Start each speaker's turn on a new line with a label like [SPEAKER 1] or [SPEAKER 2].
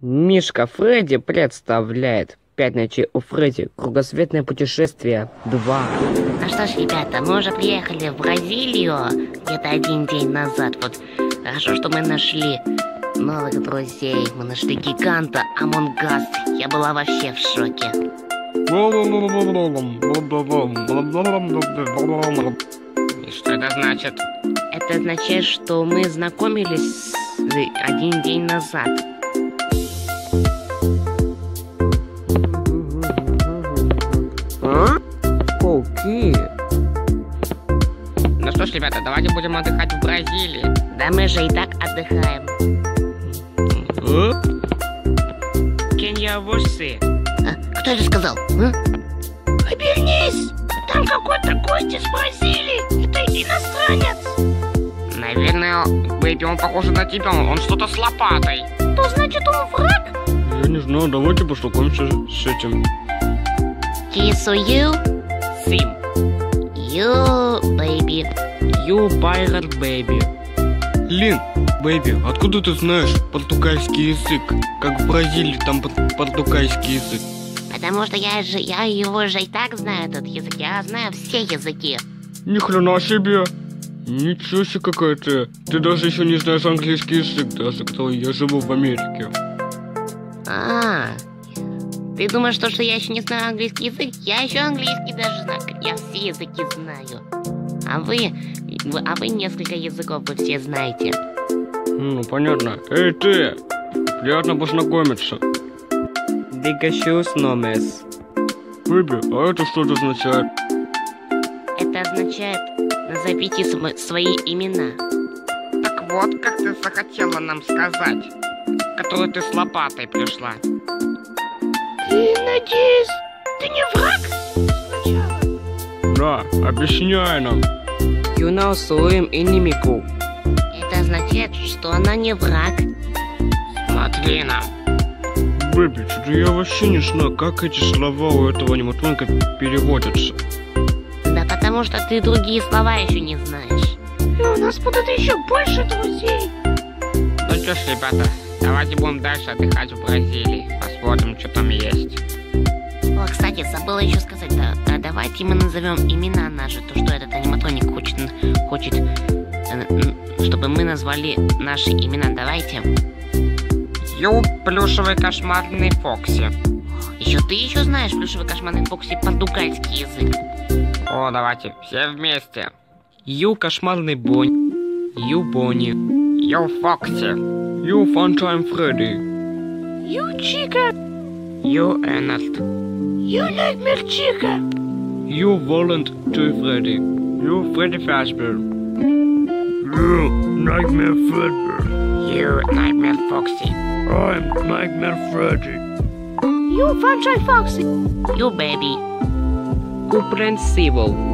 [SPEAKER 1] Мишка Фредди представляет «Пять ночей у Фредди. Кругосветное путешествие 2».
[SPEAKER 2] Ну что ж, ребята, мы уже приехали в Бразилию где-то один день назад. Вот хорошо, что мы нашли новых друзей. Мы нашли гиганта Among Us. Я была вообще в шоке.
[SPEAKER 3] И что это значит?
[SPEAKER 2] Это означает, что мы знакомились с- один день назад.
[SPEAKER 3] Ну что ж, ребята, давайте будем отдыхать в Бразилии.
[SPEAKER 2] Да мы же и так отдыхаем.
[SPEAKER 3] É você?
[SPEAKER 2] А, кто это сказал? а?
[SPEAKER 4] Обернись! Там какой-то гость из Бразилии! Это иностранец!
[SPEAKER 3] Наверное, Бэйби, он похож на тебя, он что-то с лопатой.
[SPEAKER 4] То значит он враг?
[SPEAKER 1] Я не знаю, давайте познакомимся с этим.
[SPEAKER 2] You,
[SPEAKER 3] Сим.
[SPEAKER 2] You, baby.
[SPEAKER 1] You Pirate Baby. Лин, Бэйби, откуда ты знаешь португальский язык? Как в Бразилии там пор- португальский язык.
[SPEAKER 2] Потому что я же, я его же и так знаю, этот язык. Я знаю все языки.
[SPEAKER 1] Ни хрена себе! Ничего себе какая ты! Ты даже еще не знаешь английский язык, даже кто я живу в Америке.
[SPEAKER 2] А, ты думаешь, что, что я еще не знаю английский язык? Я еще английский даже знаю. Я все языки знаю. А вы, вы- а вы несколько языков вы все знаете.
[SPEAKER 1] Ну, понятно. Эй, ты! Приятно познакомиться. Дикашус номес. Бэби, а это что это означает?
[SPEAKER 2] Это означает, назовите свои имена.
[SPEAKER 3] Так вот, как ты захотела нам сказать, которую ты с лопатой пришла.
[SPEAKER 4] Ты, надеюсь, ты не враг?
[SPEAKER 1] Да, объясняй нам. Юнау своим инimigo.
[SPEAKER 2] Это означает, что она не враг.
[SPEAKER 3] Смотри нам.
[SPEAKER 1] Бэби, что-то я вообще не знаю, как эти слова у этого аниматроника переводятся.
[SPEAKER 2] Да потому что ты другие слова еще не знаешь.
[SPEAKER 4] И у нас будут еще больше друзей.
[SPEAKER 3] Ну что ж, ребята, давайте будем дальше отдыхать в Бразилии. Посмотрим, что
[SPEAKER 2] забыла еще сказать, да, да, давайте мы назовем имена наши, то, что этот аниматроник хочет, хочет, э, чтобы мы назвали наши имена. Давайте.
[SPEAKER 3] Ю, плюшевый кошмарный Фокси.
[SPEAKER 2] Еще ты еще знаешь плюшевый кошмарный Фокси португальский язык.
[SPEAKER 3] О, давайте, все вместе.
[SPEAKER 1] Ю кошмарный Бонь. Ю Бонни.
[SPEAKER 3] Ю, Фокси.
[SPEAKER 1] Ю Фантайм Фредди.
[SPEAKER 4] Ю, Чика!
[SPEAKER 3] Ю, Эннет.
[SPEAKER 4] Ю, Найтмер Чика!
[SPEAKER 1] Ю Воланд Той Фредди. Ю Фредди Фазбер. Ю Nightmare Freddy.
[SPEAKER 3] Ю, Найтмер Фокси.
[SPEAKER 1] I'm Nightmare Freddy.
[SPEAKER 4] Ю, Фаншай Фокси!
[SPEAKER 2] You baby.
[SPEAKER 1] Comprensível.